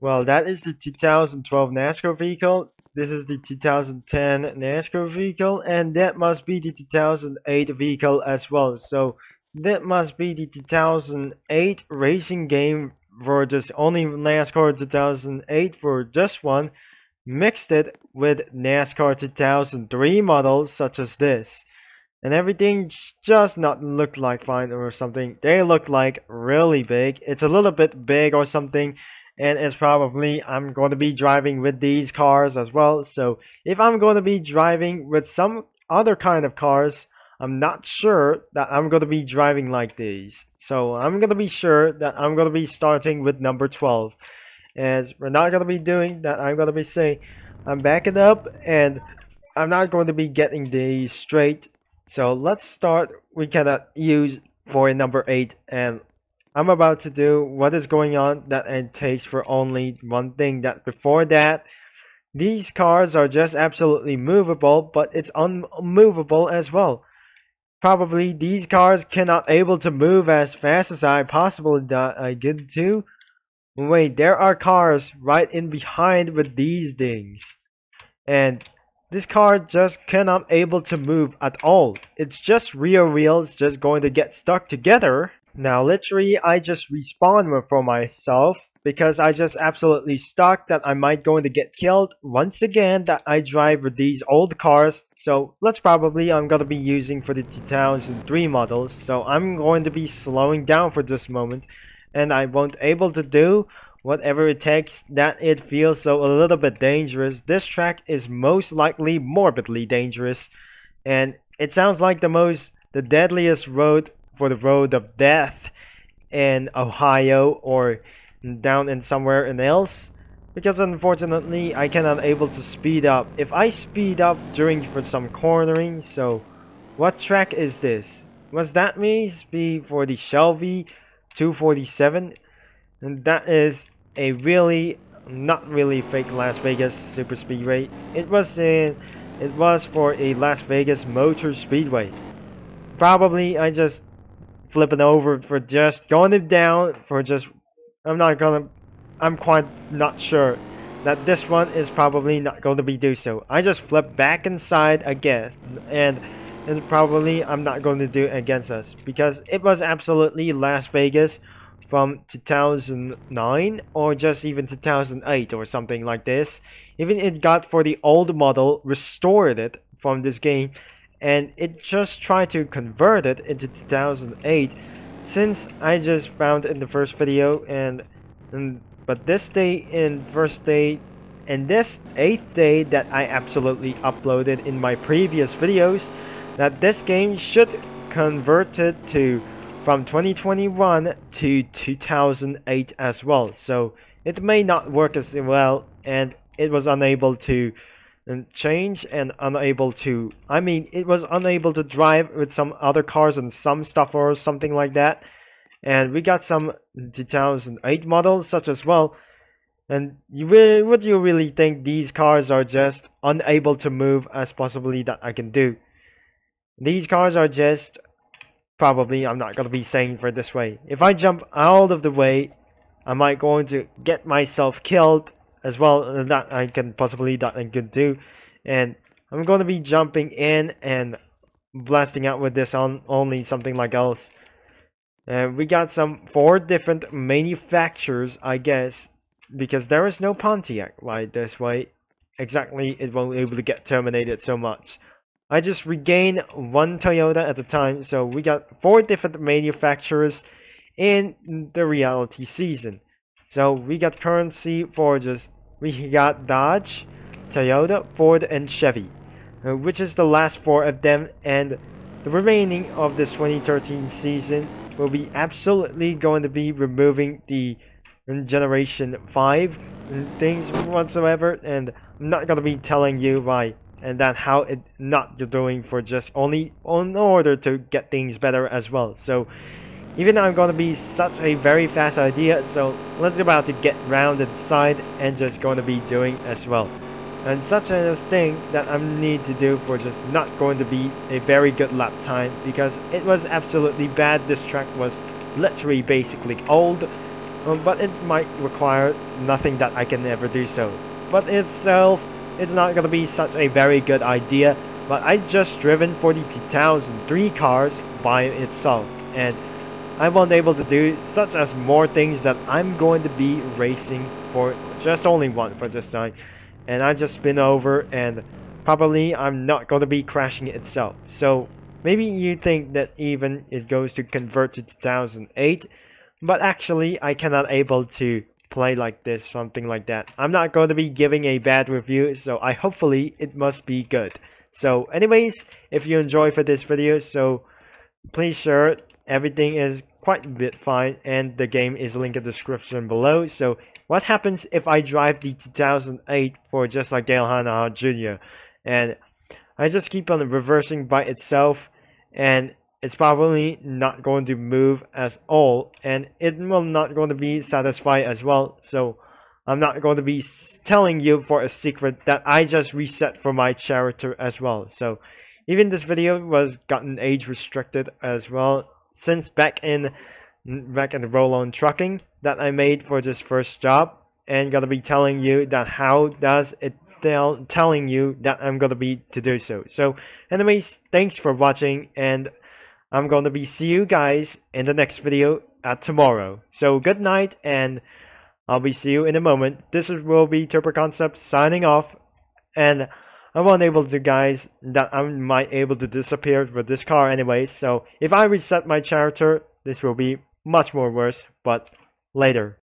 Well, that is the 2012 NASCAR vehicle. This is the 2010 NASCAR vehicle, and that must be the 2008 vehicle as well. So that must be the 2008 racing game for just only NASCAR 2008 for just one. Mixed it with NASCAR 2003 models such as this. And everything just not look like fine or something. They look like really big. It's a little bit big or something and it's probably I'm going to be driving with these cars as well. So if I'm going to be driving with some other kind of cars, I'm not sure that I'm going to be driving like these. So I'm going to be sure that I'm going to be starting with number 12. As we're not going to be doing that, I'm going to be saying I'm backing up and I'm not going to be getting these straight. So let's start. We cannot use for a number 8 and I'm about to do what is going on that it takes for only one thing that before that these cars are just absolutely movable but it's unmovable as well probably these cars cannot able to move as fast as I possibly I get to wait there are cars right in behind with these things and this car just cannot able to move at all it's just rear wheels just going to get stuck together now, literally, I just respawn for myself because I just absolutely stuck that I might going to get killed once again that I drive with these old cars. So let's probably I'm going to be using for the 2003 models. So I'm going to be slowing down for this moment and I won't able to do whatever it takes that it feels so a little bit dangerous. This track is most likely morbidly dangerous and it sounds like the most the deadliest road for the road of death in Ohio or down in somewhere else because unfortunately I cannot able to speed up. If I speed up during for some cornering so what track is this? Was that me? Be for the Shelby 247 and that is a really not really fake Las Vegas super speedway. It was in it was for a Las Vegas motor speedway. Probably I just flipping over for just going it down for just I'm not gonna I'm quite not sure that this one is probably not going to be do so. I just flip back inside again and and probably I'm not going to do against us because it was absolutely Las Vegas from 2009 or just even 2008 or something like this. Even it got for the old model restored it from this game and it just tried to convert it into 2008 since I just found in the first video and, and but this day in first day and this 8th day that I absolutely uploaded in my previous videos that this game should convert it to from 2021 to 2008 as well. So it may not work as well and it was unable to um, change and unable to I mean it was unable to drive with some other cars and some stuff or something like that. And we got some 2008 models such as well. And you really would you really think these cars are just unable to move as possibly that I can do these cars are just probably I'm not gonna be saying for this way. If I jump out of the way I going to get myself killed as well that I can possibly that I can do. And I'm going to be jumping in and blasting out with this on only something like else. And we got some four different manufacturers I guess because there is no Pontiac right this way. Exactly it won't be able to get terminated so much I just regained one Toyota at a time so we got four different manufacturers in the reality season. So we got currency for just we got Dodge, Toyota, Ford, and Chevy, uh, which is the last four of them, and the remaining of this 2013 season will be absolutely going to be removing the Generation 5 things whatsoever, and I'm not going to be telling you why and then how it not you're doing for just only in order to get things better as well. So even though I'm to be such a very fast idea, so let's about to get round inside and just to be doing as well. and such a thing that I need to do for just not going to be a very good lap time because it was absolutely bad. This track was literally basically old, um, but it might require nothing that I can ever do so. But itself, it's not going to be such a very good idea, but I just driven for the 2003 cars by itself, and I wasn't able to do such as more things that I'm going to be racing for just only one for this time and I just spin over and probably I'm not going to be crashing itself. So maybe you think that even it goes to convert to 2008, but actually I cannot able to play like this, something like that. I'm not going to be giving a bad review, so I hopefully it must be good. So anyways, if you enjoy for this video, so please share it. Everything is quite a bit fine and the game is linked in the description below. So what happens if I drive the 2008 for just like Dale Earnhardt Jr. and I just keep on reversing by itself and it's probably not going to move as all and it will not going to be satisfied as well so I'm not going to be telling you for a secret that I just reset for my character as well so even this video was gotten age restricted as well since back in back in the roll-on trucking that I made for this first job and gonna be telling you that how does it tell telling you that I'm gonna be to do so. So anyways, thanks for watching and I'm gonna be see you guys in the next video at tomorrow. So good night and I'll be see you in a moment. This will be Turbo Concept signing off and I'm unable to guys that I might able to disappear with this car anyway. So if I reset my character, this will be much more worse, but later.